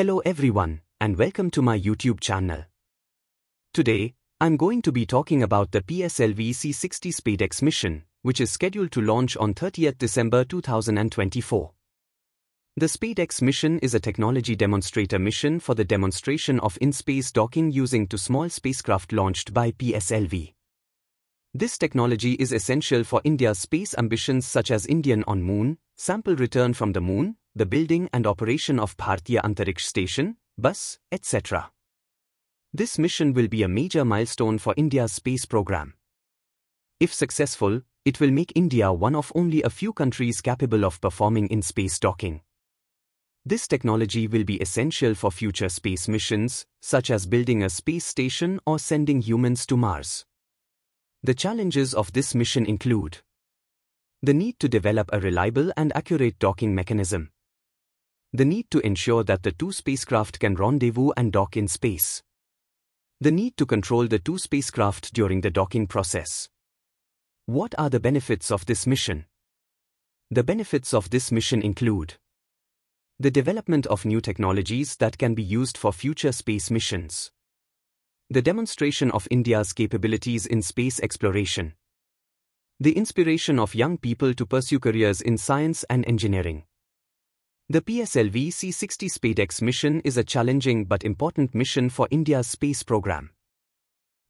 Hello everyone, and welcome to my YouTube channel. Today, I'm going to be talking about the PSLV C60 SpaDeX mission, which is scheduled to launch on 30th December 2024. The SpaDeX mission is a technology demonstrator mission for the demonstration of in-space docking using two small spacecraft launched by PSLV. This technology is essential for India's space ambitions such as Indian on Moon, sample return from the Moon, the building and operation of Bharatiya Antariksh Station, BAS, etc. This mission will be a major milestone for India's space program. If successful, it will make India one of only a few countries capable of performing in-space docking. This technology will be essential for future space missions, such as building a space station or sending humans to Mars. The challenges of this mission include the need to develop a reliable and accurate docking mechanism, the need to ensure that the two spacecraft can rendezvous and dock in space, the need to control the two spacecraft during the docking process. What are the benefits of this mission? The benefits of this mission include the development of new technologies that can be used for future space missions the demonstration of India's capabilities in space exploration, the inspiration of young people to pursue careers in science and engineering. The PSLV C-60 SpaDeX mission is a challenging but important mission for India's space program.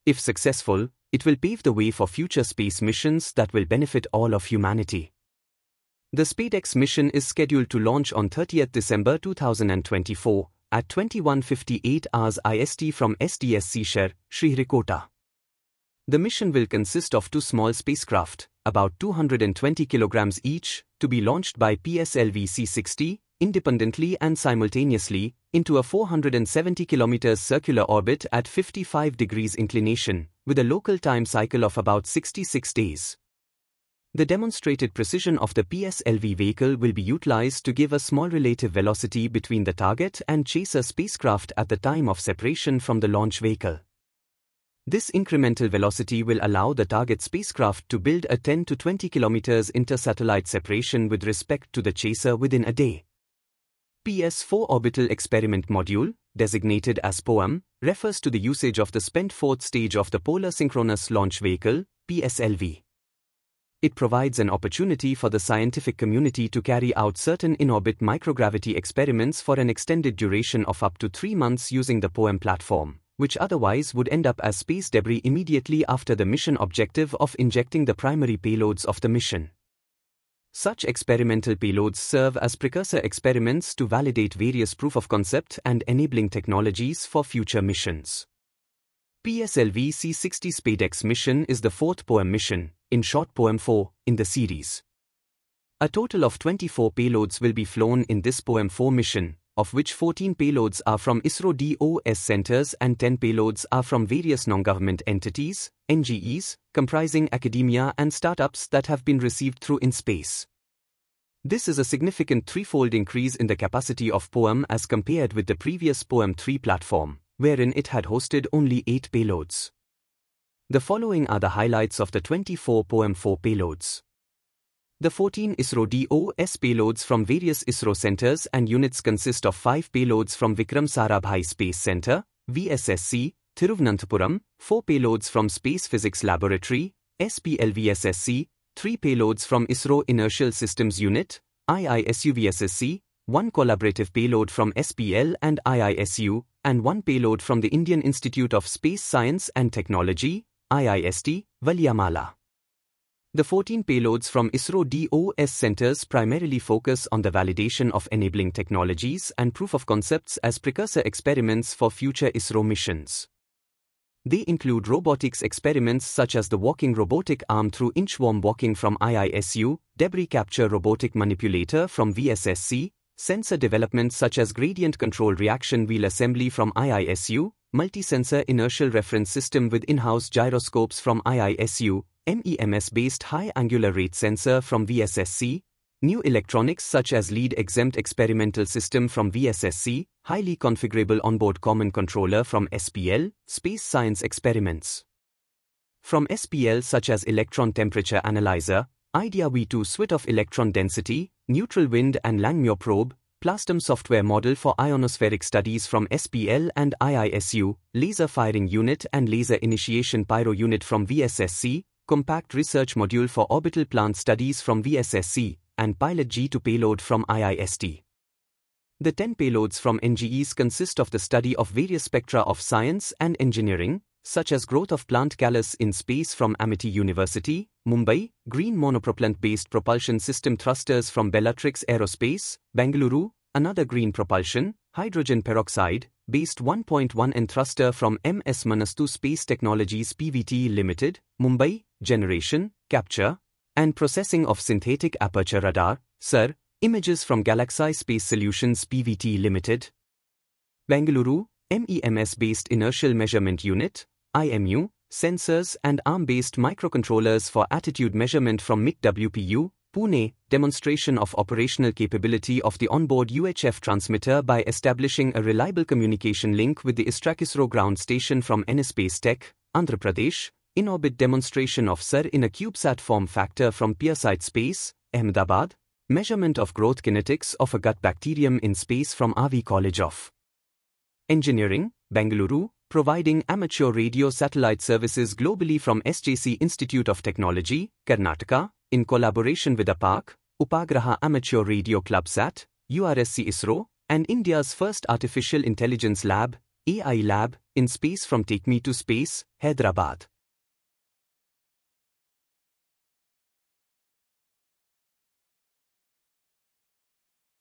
If successful, it will pave the way for future space missions that will benefit all of humanity. The SpaDeX mission is scheduled to launch on 30th December 2024, at 21.58 hours IST from SDSC SHAR, Sriharikota. The mission will consist of two small spacecraft, about 220 kilograms each, to be launched by PSLV C-60, independently and simultaneously, into a 470 km circular orbit at 55 degrees inclination, with a local time cycle of about 66 days. The demonstrated precision of the PSLV vehicle will be utilized to give a small relative velocity between the target and chaser spacecraft at the time of separation from the launch vehicle. This incremental velocity will allow the target spacecraft to build a 10 to 20 km inter-satellite separation with respect to the chaser within a day. PS4 Orbital Experiment Module, designated as POEM, refers to the usage of the spent fourth stage of the Polar Synchronous Launch Vehicle, PSLV. It provides an opportunity for the scientific community to carry out certain in-orbit microgravity experiments for an extended duration of up to three months using the POEM platform, which otherwise would end up as space debris immediately after the mission objective of injecting the primary payloads of the mission. Such experimental payloads serve as precursor experiments to validate various proof of concept and enabling technologies for future missions. PSLV C-60 SpadeX mission is the fourth POEM mission, in short POEM 4, in the series. A total of 24 payloads will be flown in this POEM 4 mission, of which 14 payloads are from ISRO DOS centers and 10 payloads are from various non-government entities, NGEs, comprising academia and startups that have been received through IN-SPACe. This is a significant threefold increase in the capacity of POEM as compared with the previous POEM 3 platform, wherein it had hosted only 8 payloads. The following are the highlights of the 24 POEM4 payloads. The 14 ISRO DOS payloads from various ISRO centers and units consist of 5 payloads from Vikram Sarabhai Space Center, VSSC, Thiruvananthapuram, 4 payloads from Space Physics Laboratory, SPLVSSC, 3 payloads from ISRO Inertial Systems Unit, IISU-VSSC, 1 collaborative payload from SPL and IISU, and 1 payload from the Indian Institute of Space Science and Technology, IIST, Valiamala. The 14 payloads from ISRO DOS centers primarily focus on the validation of enabling technologies and proof of concepts as precursor experiments for future ISRO missions. They include robotics experiments such as the walking robotic arm through inchworm walking from IISU, debris capture robotic manipulator from VSSC, sensor development such as gradient control reaction wheel assembly from IISU, multi-sensor inertial reference system with in-house gyroscopes from IISU, MEMS-based high-angular rate sensor from VSSC, new electronics such as lead-exempt experimental system from VSSC, highly configurable onboard common controller from SPL, space science experiments. From SPL such as electron temperature analyzer, IDEA V2 suite of electron density, neutral wind and Langmuir probe, Plastum software model for ionospheric studies from SPL and IISU, laser firing unit and laser initiation pyro unit from VSSC, compact research module for orbital plant studies from VSSC, and pilot G2 payload from IIST. The 10 payloads from NGEs consist of the study of various spectra of science and engineering, such as growth of plant callus in space from Amity University, Mumbai, green monopropellant-based propulsion system thrusters from Bellatrix Aerospace, Bengaluru, another green propulsion, hydrogen peroxide, based 1.1 N thruster from MS Manastu Space Technologies PVT Limited, Mumbai, generation, capture, and processing of synthetic aperture radar, SAR, images from GalaxEye Space Solutions PVT Limited, Bengaluru, MEMS-based inertial measurement unit, IMU, sensors and ARM-based microcontrollers for attitude measurement from MIT WPU, Pune, demonstration of operational capability of the onboard UHF transmitter by establishing a reliable communication link with the ISRO ground station from Space Tech, Andhra Pradesh, in-orbit demonstration of SAR in a CubeSat form factor from PierSight Space, Ahmedabad, measurement of growth kinetics of a gut bacterium in space from RV College of Engineering, Bengaluru, providing amateur radio satellite services globally from SJC Institute of Technology, Karnataka, in collaboration with APAC, Upagraha Amateur Radio ClubSat, URSC ISRO, and India's first artificial intelligence lab, AI Lab, in space from Take Me to Space, Hyderabad.